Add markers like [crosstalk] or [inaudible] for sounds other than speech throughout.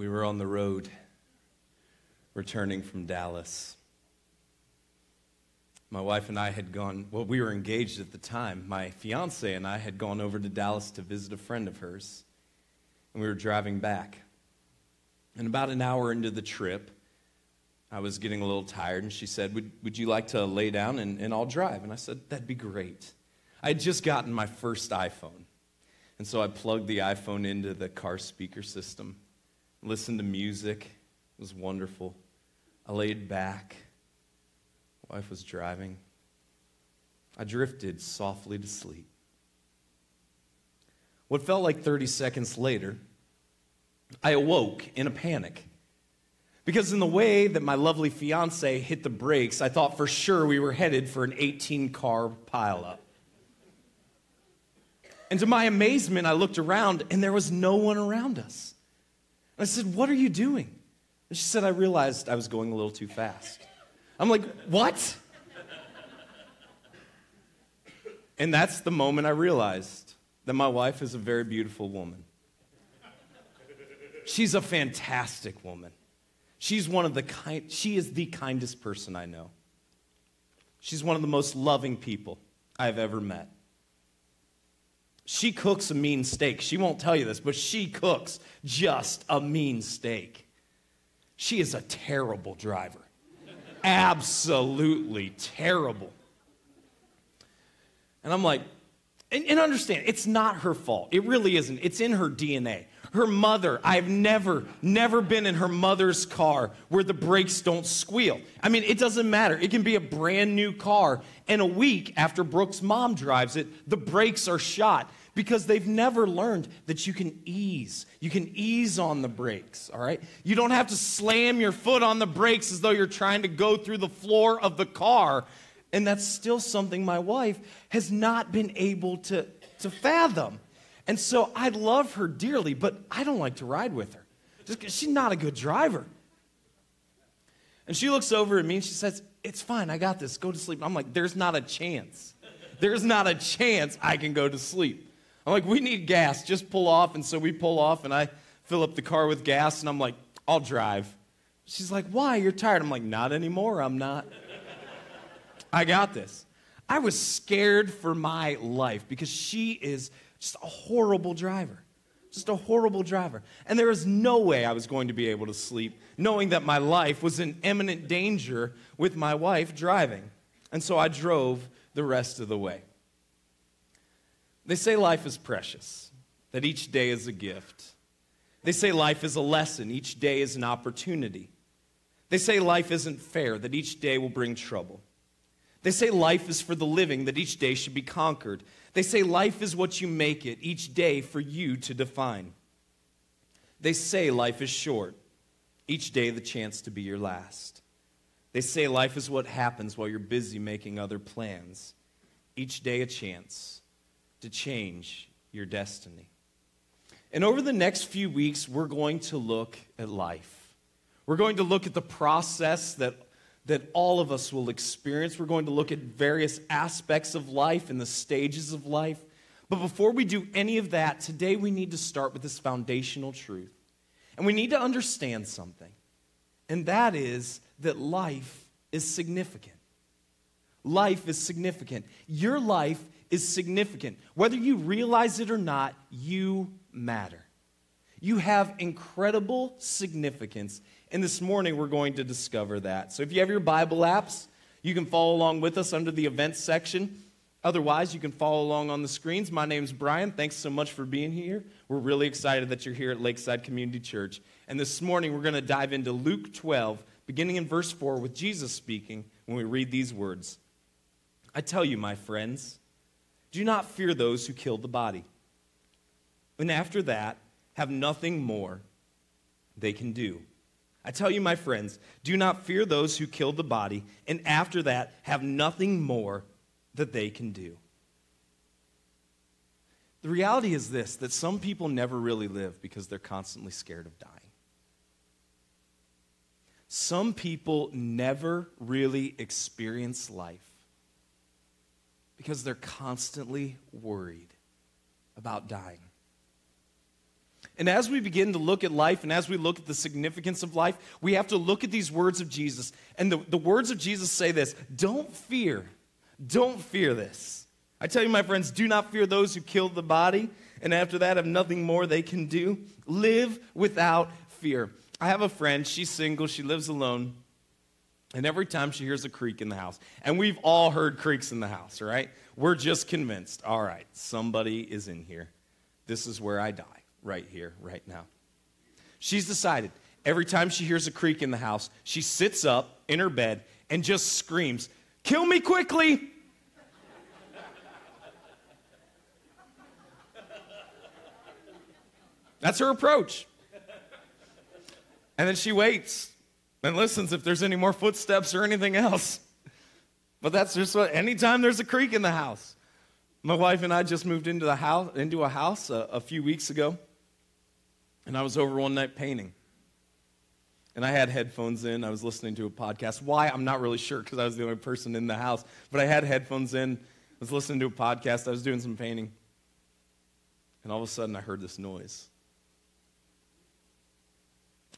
we were on the road returning from Dallas. My wife and I had gone, well, we were engaged at the time. My fiance and I had gone over to Dallas to visit a friend of hers, and we were driving back. And about an hour into the trip, I was getting a little tired, and she said, Would, would you like to lay down and, and I'll drive? And I said, That'd be great. I had just gotten my first iPhone. And so I plugged the iPhone into the car speaker system, listened to music. It was wonderful. I laid back. Wife was driving. I drifted softly to sleep. What felt like 30 seconds later, I awoke in a panic. Because in the way that my lovely fiance hit the brakes, I thought for sure we were headed for an 18 car pileup. And to my amazement, I looked around and there was no one around us. I said, What are you doing? And she said, I realized I was going a little too fast. I'm like, What? And that's the moment I realized that my wife is a very beautiful woman. She's a fantastic woman. She's one of the kind, she is the kindest person I know. She's one of the most loving people I've ever met. She cooks a mean steak. She won't tell you this, but she cooks just a mean steak. She is a terrible driver. Absolutely terrible. And I'm like, and, and, understand, it's not her fault. It really isn't. It's in her DNA. Her mother, I've never, never been in her mother's car where the brakes don't squeal. I mean, it doesn't matter. It can be a brand new car, and a week after Brooke's mom drives it, the brakes are shot because they've never learned that you can ease. You can ease on the brakes, all right? You don't have to slam your foot on the brakes as though you're trying to go through the floor of the car. And that's still something my wife has not been able to, to fathom. And so I love her dearly, but I don't like to ride with her. Just she's not a good driver. And she looks over at me and she says, It's fine, I got this. Go to sleep. I'm like, There's not a chance. There's not a chance I can go to sleep. I'm like, we need gas. Just pull off. And so we pull off, and I fill up the car with gas, and I'm like, I'll drive. She's like, why? You're tired. I'm like, not anymore. I'm not. I got this. I was scared for my life because she is just a horrible driver. Just a horrible driver. And there was no way I was going to be able to sleep knowing that my life was in imminent danger with my wife driving. And so I drove the rest of the way. They say life is precious, that each day is a gift. They say life is a lesson, each day is an opportunity. They say life isn't fair, that each day will bring trouble. They say life is for the living, that each day should be conquered. They say life is what you make it, each day for you to define. They say life is short, each day the chance to be your last. They say life is what happens while you're busy making other plans, each day a chance to change your destiny. And over the next few weeks, we're going to look at life. We're going to look at the process that, that all of us will experience. We're going to look at various aspects of life and the stages of life. But before we do any of that, today we need to start with this foundational truth. And we need to understand something, and that is that life is significant. Life is significant. Your life is significant. Whether you realize it or not, you matter. You have incredible significance. And this morning we're going to discover that. So if you have your Bible apps, you can follow along with us under the events section. Otherwise, you can follow along on the screens. My name's Brian. Thanks so much for being here. We're really excited that you're here at Lakeside Community Church. And this morning, we're going to dive into Luke 12, beginning in verse 4, with Jesus speaking when we read these words I tell you, my friends, do not fear those who kill the body. And after that, have nothing more they can do. I tell you, my friends, do not fear those who kill the body, and after that, have nothing more that they can do. The reality is this that some people never really live because they're constantly scared of dying. Some people never really experience life because they're constantly worried about dying. And as we begin to look at life and as we look at the significance of life, we have to look at these words of Jesus. And the, the words of Jesus say this Don't fear. Don't fear this. I tell you, my friends, do not fear those who kill the body, and after that have nothing more they can do. Live without fear. I have a friend, she's single, she lives alone. And every time she hears a creak in the house, and we've all heard creaks in the house, right? We're just convinced, all right, somebody is in here. This is where I die right here, right now. She's decided every time she hears a creak in the house, she sits up in her bed and just screams, Kill me quickly! That's her approach. And then she waits and listens if there's any more footsteps or anything else. [laughs] But that's just what, anytime there's a creak in the house. My wife and I just moved into, the house, into a house a, a few weeks ago. And I was over one night painting. And I had headphones in. I was listening to a podcast. Why? I'm not really sure because I was the only person in the house. But I had headphones in. I was listening to a podcast. I was doing some painting. And all of a sudden, I heard this noise.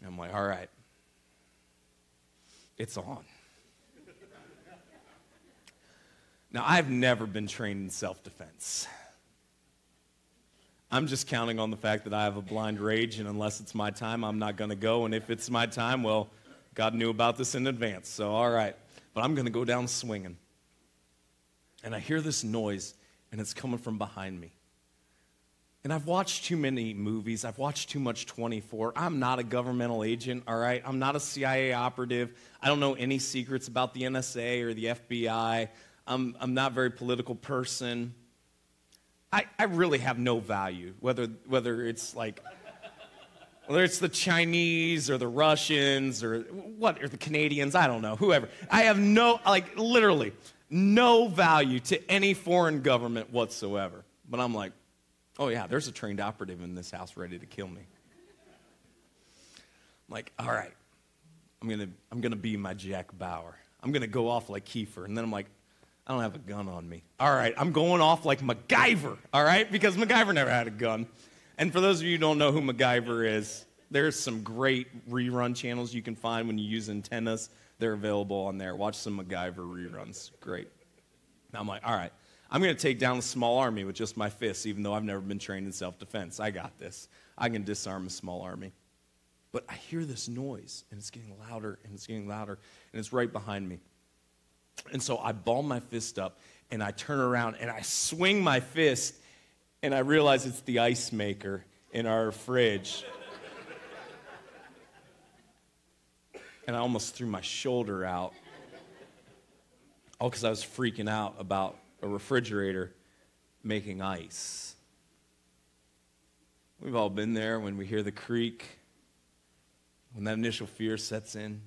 I'm like, all right, it's on. now, I've never been trained in self defense. I'm just counting on the fact that I have a blind rage, and unless it's my time, I'm not going to go. And if it's my time, well, God knew about this in advance, so all right. But I'm going to go down swinging. And I hear this noise, and it's coming from behind me. And I've watched too many movies. I've watched too much 24. I'm not a governmental agent, all right? I'm not a CIA operative. I don't know any secrets about the NSA or the FBI. I'm, I'm not a very political person. I, I really have no value, whether, whether it's like, whether it's the Chinese or the Russians or what, or the Canadians, I don't know, whoever. I have no, like, literally, no value to any foreign government whatsoever. But I'm like, oh, yeah, there's a trained operative in this house ready to kill me. I'm like, all right, I'm going to I'm to be my Jack Bauer. I'm going to go off like Kiefer. And then I'm like, I don't have a gun on me. All right, I'm going off like MacGyver, all right? Because MacGyver never had a gun. And for those of you who don't know who MacGyver is, there's some great rerun channels you can find when you use antennas. They're available on there. Watch some MacGyver reruns. Great. Now I'm like, all right, I'm going to take down a small army with just my fists, even though I've never been trained in self defense. I got this. I can disarm a small army. But I hear this noise, and it's getting louder, and it's getting louder, and it's right behind me. And so I ball my fist up and I turn around and I swing my fist and I realize it's the ice maker in our fridge. [laughs] and I almost threw my shoulder out. All because I was freaking out about a refrigerator making ice. We've all been there when we hear the creak, when that initial fear sets in.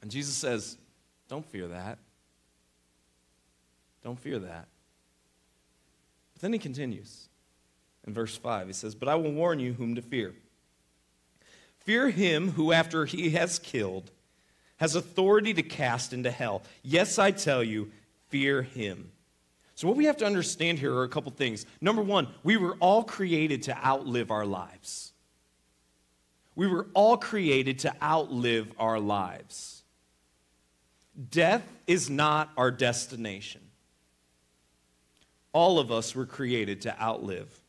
And Jesus says, don't fear that. Don't fear that. But then he continues in verse 5. He says, But I will warn you whom to fear. Fear him who, after he has killed, has authority to cast into hell. Yes, I tell you, fear him. So, what we have to understand here are a couple things. Number one, we were all created to outlive our lives. We were all created to outlive our lives. Death is not our destination. All of us were created to outlive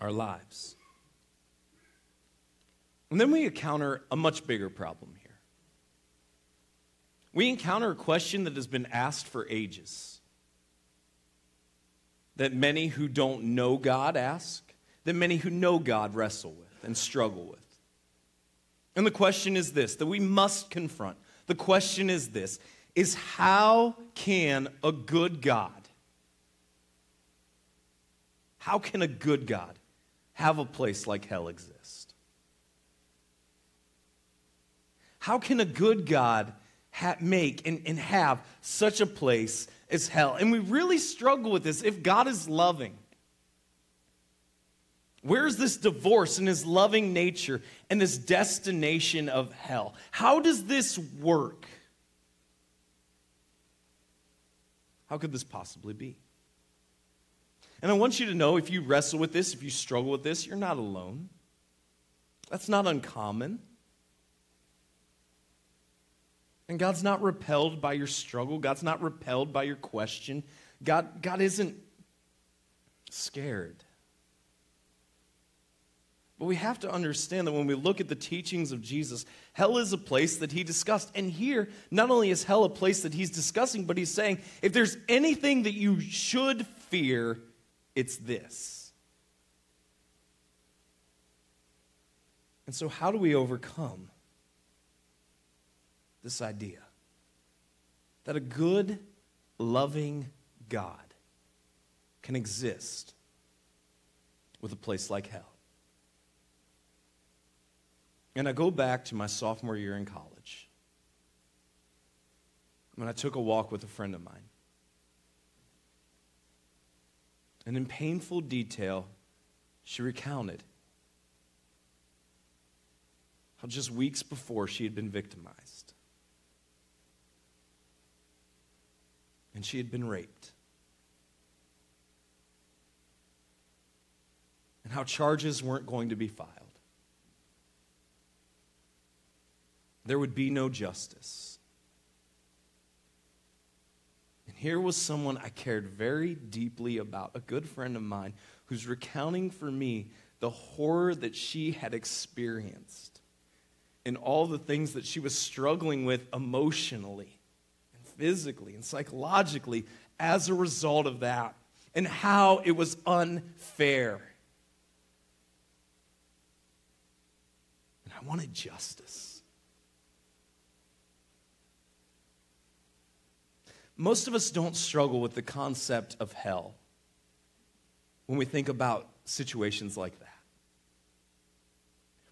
our lives. And then we encounter a much bigger problem. We encounter a question that has been asked for ages, that many who don't know God ask, that many who know God wrestle with and struggle with. And the question is this that we must confront the question is this is how can a good God how can a good God have a place like hell exist? How can a good God ha- make and, and have such a place as hell? And we really struggle with this if God is loving. Where's this divorce and his loving nature and this destination of hell? How does this work? How could this possibly be? And I want you to know if you wrestle with this, if you struggle with this, you're not alone. That's not uncommon. And God's not repelled by your struggle. God's not repelled by your question. God, God isn't scared. But we have to understand that when we look at the teachings of Jesus, hell is a place that he discussed. And here, not only is hell a place that he's discussing, but he's saying if there's anything that you should fear, it's this. And so, how do we overcome this idea that a good, loving God can exist with a place like hell? And I go back to my sophomore year in college when I took a walk with a friend of mine. And in painful detail, she recounted how just weeks before she had been victimized. And she had been raped. And how charges weren't going to be filed. There would be no justice. And here was someone I cared very deeply about, a good friend of mine, who's recounting for me the horror that she had experienced and all the things that she was struggling with emotionally physically and psychologically as a result of that, and how it was unfair. And I wanted justice. Most of us don't struggle with the concept of hell when we think about situations like that.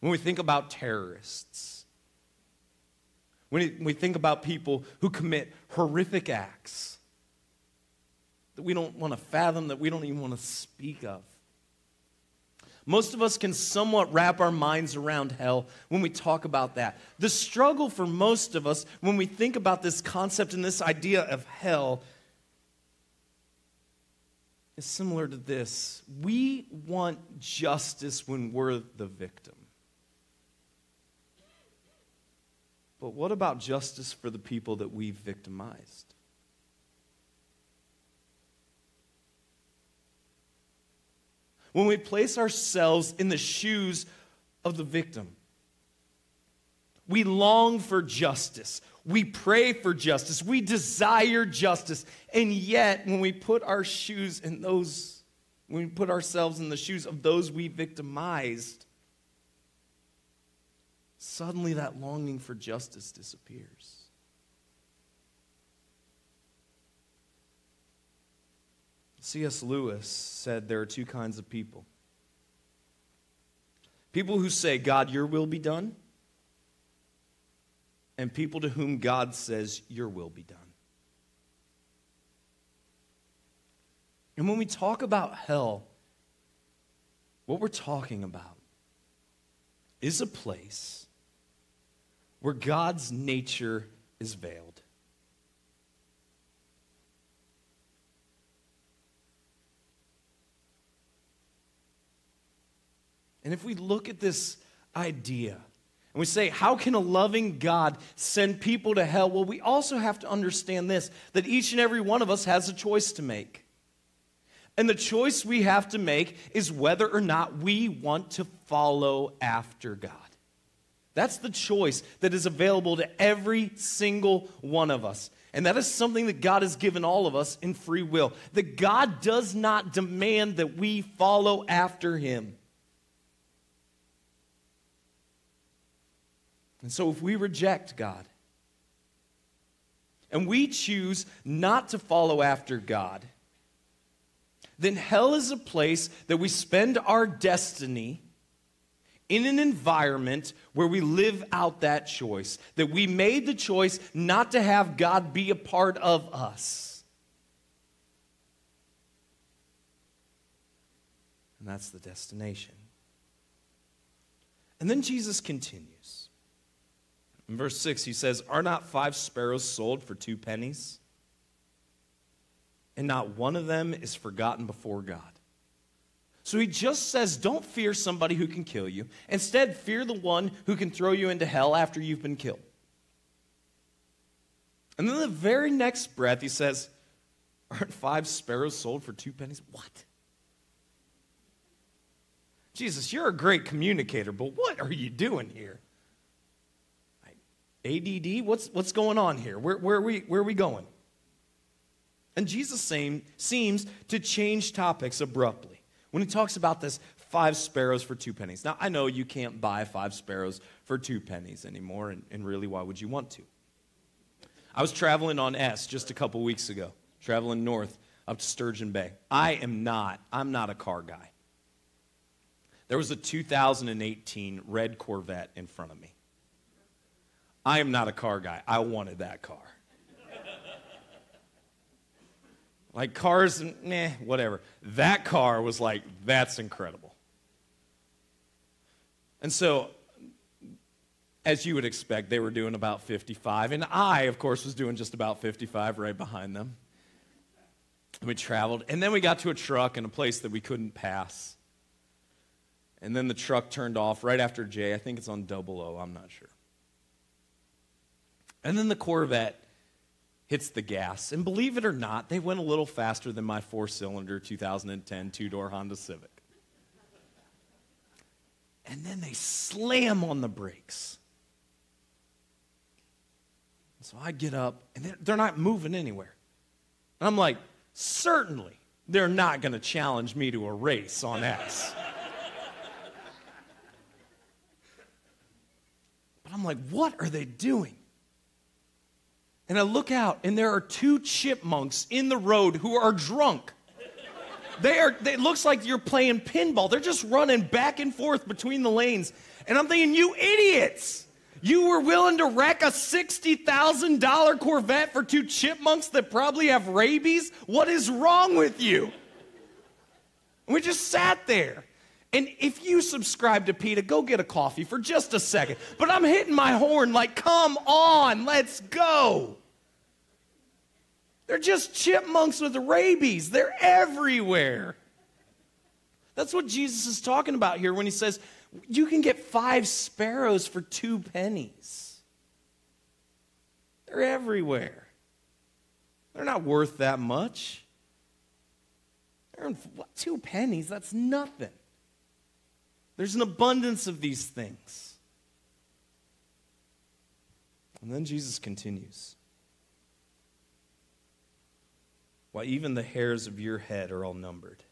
When we think about terrorists, when we think about people who commit horrific acts that we don't want to fathom, that we don't even want to speak of. Most of us can somewhat wrap our minds around hell when we talk about that. The struggle for most of us when we think about this concept and this idea of hell is similar to this. We want justice when we're the victim. But what about justice for the people that we've victimized? when we place ourselves in the shoes of the victim. We long for justice. We pray for justice. We desire justice. And yet, when we put our shoes in those, when we put ourselves in the shoes of those we victimized, suddenly that longing for justice disappears. C.S. Lewis said there are two kinds of people people who say, God, your will be done, and people to whom God says, your will be done. And when we talk about hell, what we're talking about is a place where God's nature is veiled. And if we look at this idea and we say, how can a loving God send people to hell? Well, we also have to understand this that each and every one of us has a choice to make. And the choice we have to make is whether or not we want to follow after God. That's the choice that is available to every single one of us. And that is something that God has given all of us in free will. That God does not demand that we follow after Him. And so if we reject God and we choose not to follow after God, then hell is a place that we spend our destiny in an environment where we live out that choice. That we made the choice not to have God be a part of us. And that's the destination. And then Jesus continues. In verse 6, he says, Are not five sparrows sold for two pennies? And not one of them is forgotten before God. So he just says, don't fear somebody who can kill you. Instead, fear the one who can throw you into hell after you've been killed. And then the very next breath, he says, Aren't five sparrows sold for two pennies? What? Jesus, you're a great communicator, but what are you doing here? ADD, what's, what's going on here? Where, where, are we, where are we going? And Jesus same, seems to change topics abruptly when he talks about this five sparrows for two pennies. Now, I know you can't buy five sparrows for two pennies anymore, and, and really, why would you want to? I was traveling on S just a couple weeks ago, traveling north up to Sturgeon Bay. I am not, I'm not a car guy. There was a 2018 red Corvette in front of me. I am not a car guy. I wanted that car. Like cars, nah, whatever. That car was like, that's incredible. And so, as you would expect, they were doing about 55. And I, of course, was doing just about 55 right behind them. And we traveled. And then we got to a truck in a place that we couldn't pass. And then the truck turned off right after Jay. I think it's on double O. I'm not sure. And then the Corvette hits the gas. And believe it or not, they went a little faster than my four cylinder 2010 two door Honda Civic. And then they slam on the brakes. So I get up, and they're, not moving anywhere. And I'm like, certainly they're not going to challenge me to a race on X. [laughs] but I'm like, what are they doing? And I look out, and there are two chipmunks in the road who are drunk. They are, it looks like you're playing pinball. They're just running back and forth between the lanes. And I'm thinking, you idiots! You were willing to wreck a $60,000 Corvette for two chipmunks that probably have rabies? What is wrong with you? We just sat there. And if you subscribe to PETA, go get a coffee for just a second. But I'm hitting my horn like, come on, let's go. They're just chipmunks with rabies, they're everywhere. That's what Jesus is talking about here when he says, You can get five sparrows for two pennies. They're everywhere. They're not worth that much. They're what, two pennies, that's nothing. There's an abundance of these things. And then Jesus continues. Why, even the hairs of your head are all numbered.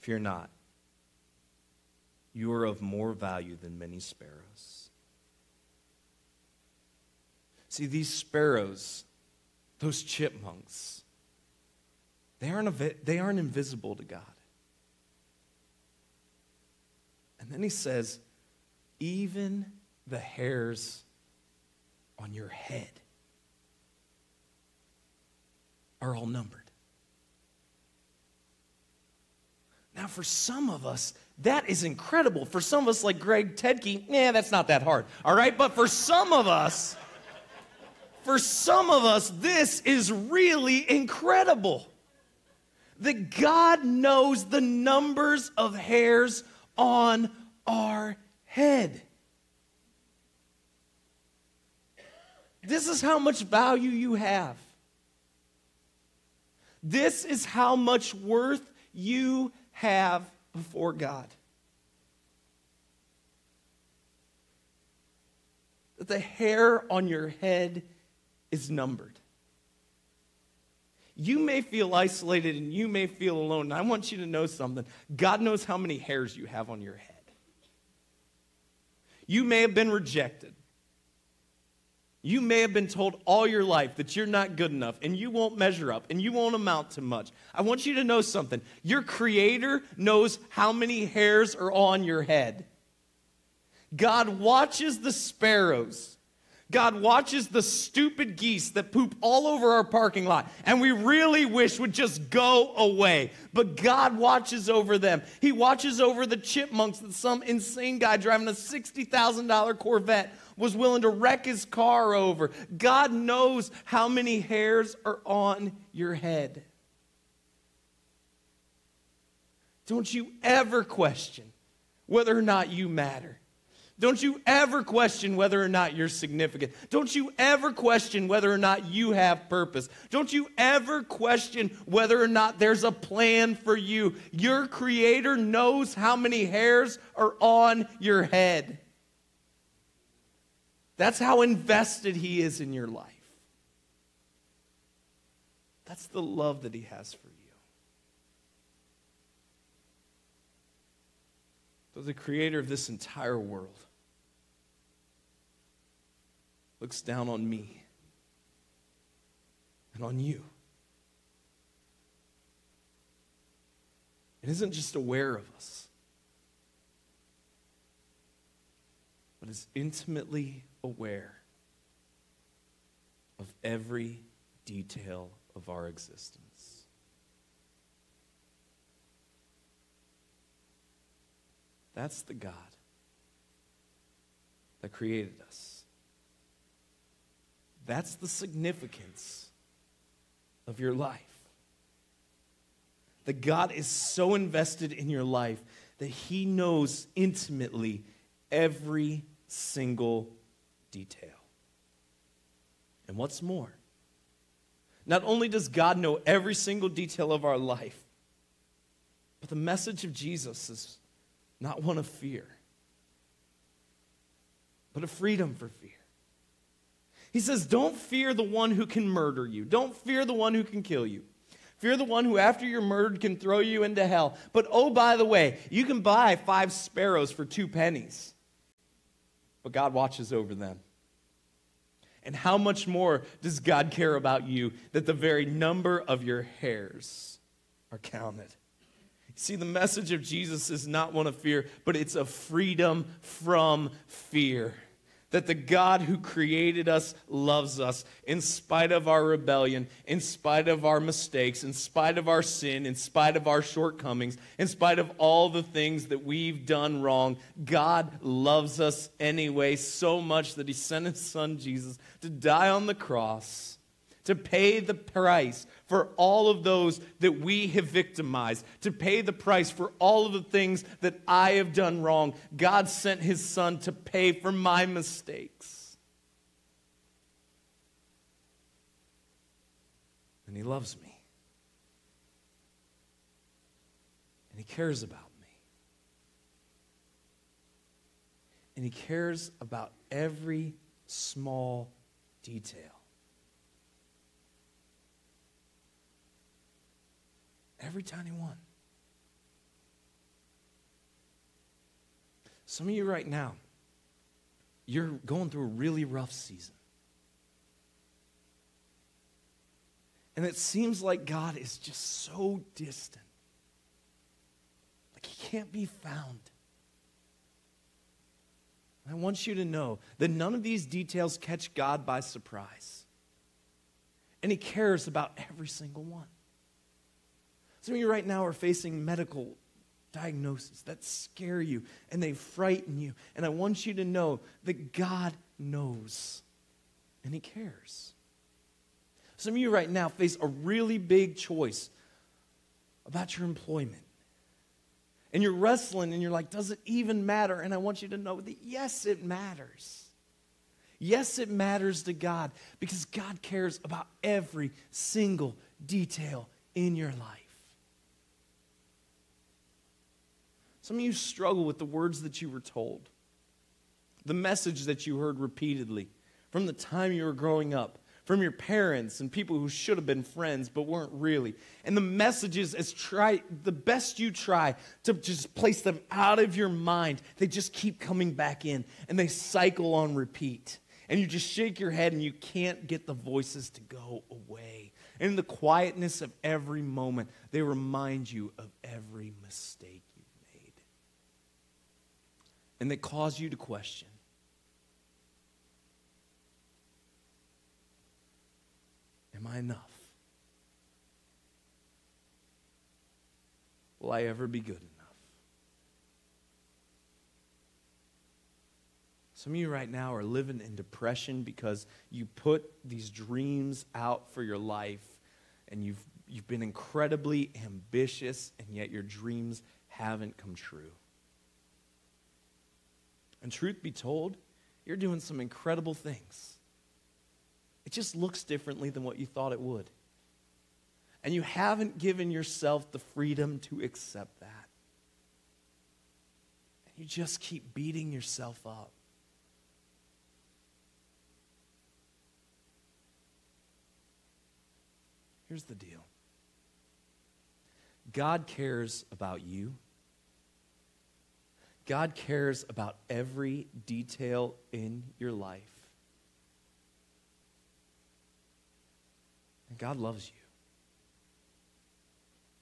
Fear not. You are of more value than many sparrows. See, these sparrows, those chipmunks, they aren't, they aren't invisible to God. And then he says, even the hairs on your head are all numbered. Now, for some of us, that is incredible. For some of us, like Greg Tedke, yeah, that's not that hard. All right, but for some of us, for some of us, this is really incredible. That God knows the numbers of hairs on our head. This is how much value you have. This is how much worth you have before God. That the hair on your head is numbered. You may feel isolated and you may feel alone. And I want you to know something God knows how many hairs you have on your head. You may have been rejected. You may have been told all your life that you're not good enough and you won't measure up and you won't amount to much. I want you to know something. Your Creator knows how many hairs are on your head. God watches the sparrows. God watches the stupid geese that poop all over our parking lot, and we really wish would just go away. But God watches over them. He watches over the chipmunks that some insane guy driving a $60,000 Corvette was willing to wreck his car over. God knows how many hairs are on your head. Don't you ever question whether or not you matter. Don't you ever question whether or not you're significant. Don't you ever question whether or not you have purpose. Don't you ever question whether or not there's a plan for you. Your Creator knows how many hairs are on your head. That's how invested He is in your life. That's the love that He has for you. the creator of this entire world looks down on me and on you. And isn't just aware of us, but is intimately aware of every detail of our existence. That's the God that created us. That's the significance of your life. That God is so invested in your life that He knows intimately every single detail. And what's more, not only does God know every single detail of our life, but the message of Jesus is not one of fear, but a freedom for fear. He says, Don't fear the one who can murder you. Don't fear the one who can kill you. Fear the one who, after you're murdered, can throw you into hell. But oh, by the way, you can buy five sparrows for two pennies. But God watches over them. And how much more does God care about you that the very number of your hairs are counted? See, the message of Jesus is not one of fear, but it's a freedom from fear that the God who created us loves us in spite of our rebellion, in spite of our mistakes, in spite of our sin, in spite of our shortcomings, in spite of all the things that we've done wrong. God loves us anyway so much that He sent His Son Jesus to die on the cross to pay the price for all of those that we have victimized, to pay the price for all of the things that I have done wrong. God sent his son to pay for my mistakes. And he loves me. And he cares about me. And he cares about every small detail. Every tiny one. Some of you right now, you're going through a really rough season. And it seems like God is just so distant. Like he can't be found. I want you to know that none of these details catch God by surprise. And he cares about every single one. Some of you right now are facing medical diagnoses that scare you and they frighten you. And I want you to know that God knows and He cares. Some of you right now face a really big choice about your employment. And you're wrestling and you're like, does it even matter? And I want you to know that yes, it matters. Yes, it matters to God because God cares about every single detail in your life. Some of you struggle with the words that you were told, the message that you heard repeatedly from the time you were growing up, from your parents and people who should have been friends but weren't really. And the messages, as try the best you try to just place them out of your mind, they just keep coming back in and they cycle on repeat. And you just shake your head and you can't get the voices to go away. And in the quietness of every moment, they remind you of every mistake and that cause you to question. Am I enough? Will I ever be good enough? Some of you right now are living in depression because you put these dreams out for your life and you've you've been incredibly ambitious, and yet your dreams haven't come true. And truth be told, you're doing some incredible things. It just looks differently than what you thought it would. And you haven't given yourself the freedom to accept that. And you just keep beating yourself up. Here's the deal God cares about you. God cares about every detail in your life. And God loves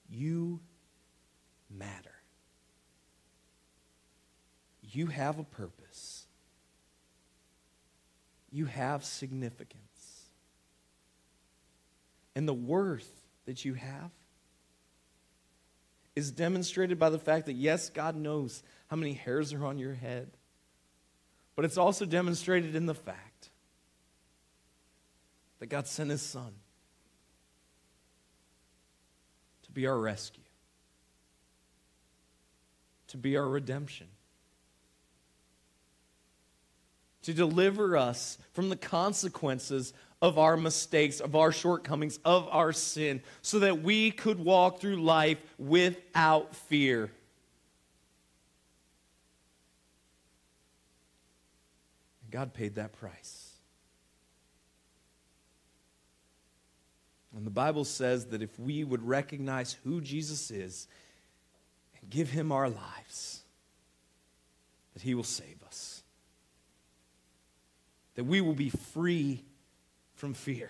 you. You matter. You have a purpose. You have significance. And the worth that you have is demonstrated by the fact that, yes, God knows how many hairs are on your head, but it's also demonstrated in the fact that God sent His Son to be our rescue, to be our redemption to deliver us from the consequences of our mistakes, of our shortcomings, of our sin, so that we could walk through life without fear. God paid that price. And the Bible says that if we would recognize who Jesus is and give him our lives, that he will save us that we will be free from fear.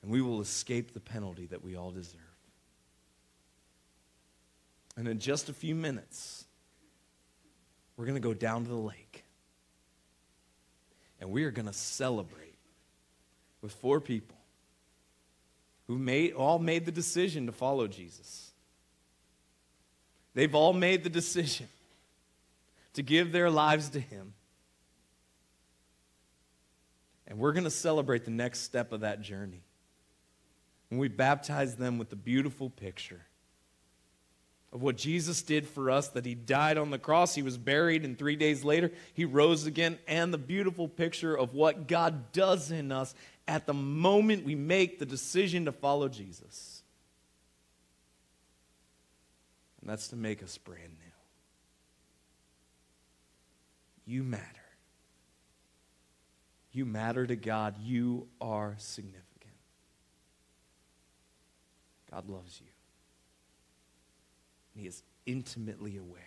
And we will escape the penalty that we all deserve. And in just a few minutes, we're going to go down to the lake. And we are going to celebrate with four people who made, all made the decision to follow Jesus. They've all made the decision to give their lives to Him. And we're going to celebrate the next step of that journey. When we baptize them with the beautiful picture of what Jesus did for us, that He died on the cross, He was buried, and three days later, He rose again, and the beautiful picture of what God does in us at the moment we make the decision to follow Jesus. And that's to make us brand new. You matter. You matter to God. You are significant. God loves you. He is intimately aware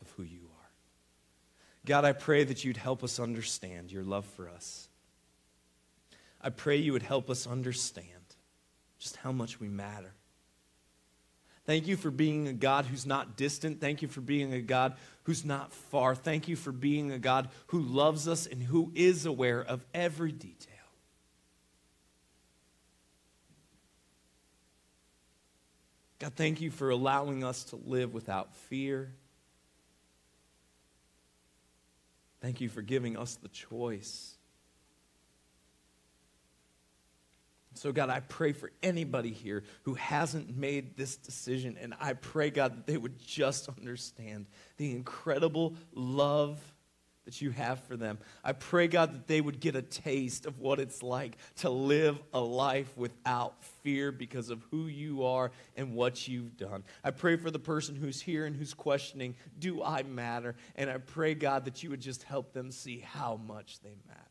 of who you are. God, I pray that you'd help us understand your love for us. I pray you would help us understand just how much we matter. Thank you for being a God who's not distant. Thank you for being a God who's not far. Thank you for being a God who loves us and who is aware of every detail. God, thank you for allowing us to live without fear. Thank you for giving us the choice So, God, I pray for anybody here who hasn't made this decision, and I pray, God, that they would just understand the incredible love that you have for them. I pray, God, that they would get a taste of what it's like to live a life without fear because of who you are and what you've done. I pray for the person who's here and who's questioning, Do I matter? And I pray, God, that you would just help them see how much they matter.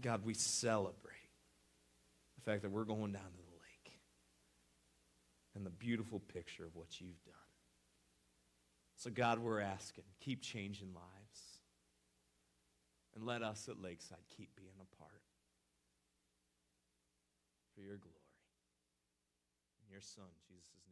God, we celebrate the fact that we're going down to the lake and the beautiful picture of what you've done. So, God, we're asking, keep changing lives. And let us at Lakeside keep being a part for your glory. In your Son, Jesus' name.